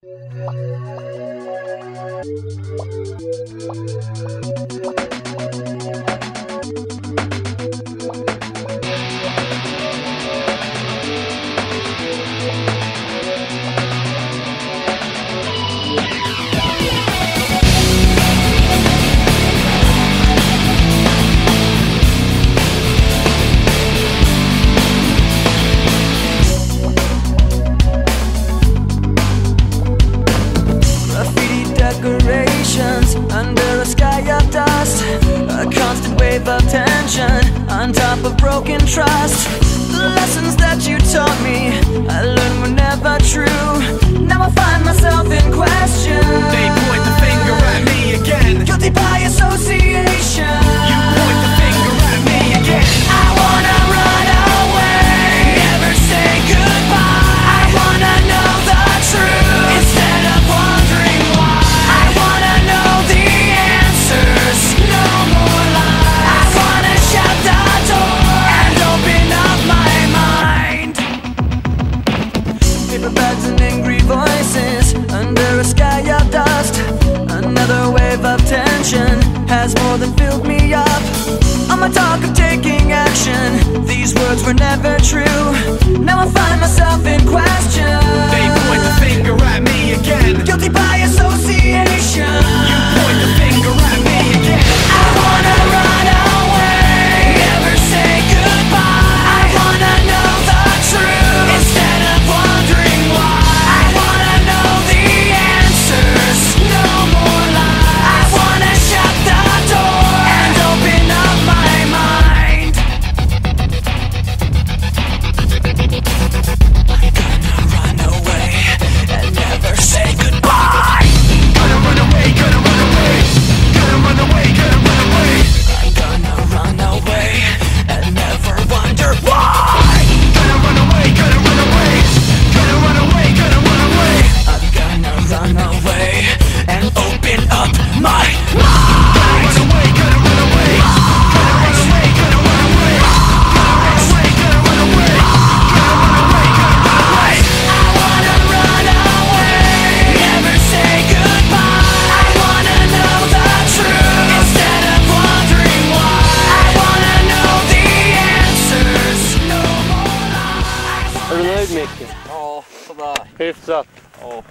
Thank you. has more than filled me up. On my talk of taking action, these words were never true. Now I find myself in question. They point the finger at me again. Guilty by association. hyfsat. Ja.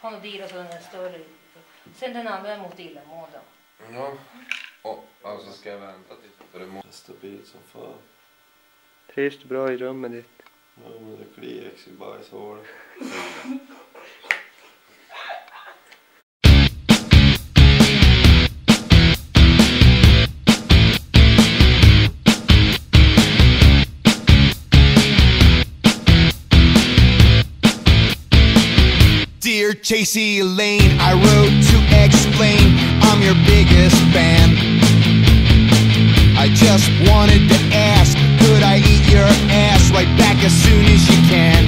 Panodil och så den större. Sen den andra är mot illamående. Ja. Och, alltså ska jag vänta tills det är stabilt som fan. Trivs du bra i rummet ditt? Ja men det kliaks i bajshålet. Dear Chasey Lane, I wrote to explain I'm your biggest fan. I just wanted to ask, could I eat your ass right back as soon as you can?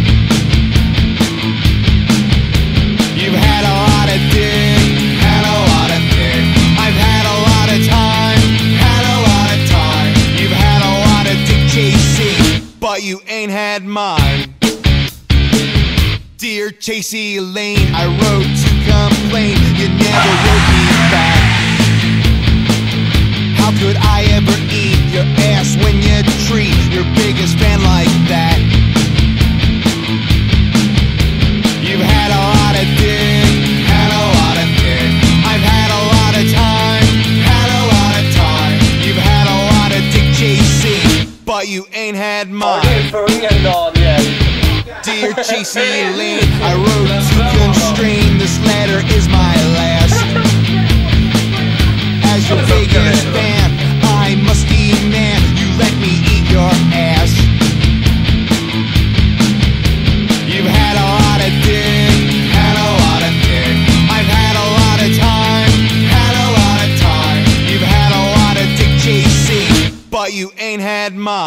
You've had a lot of dick, had a lot of dick. I've had a lot of time, had a lot of time. You've had a lot of dick chasing, but you ain't had mine. Dear Chasey Lane, I wrote to complain. You never wrote me back. How could I ever eat your ass when you treat your biggest fan like that? You've had a lot of dick, had a lot of dick. I've had a lot of time, had a lot of time. You've had a lot of dick chasing, but you ain't had mine. Dear Chasey Lane, I wrote to constrain. This letter is my last. As your biggest fan, I must demand you let me eat your ass. You've had a lot of dick, had a lot of dick. I've had a lot of time, had a lot of time. You've had a lot of dick chasing, but you ain't had mine.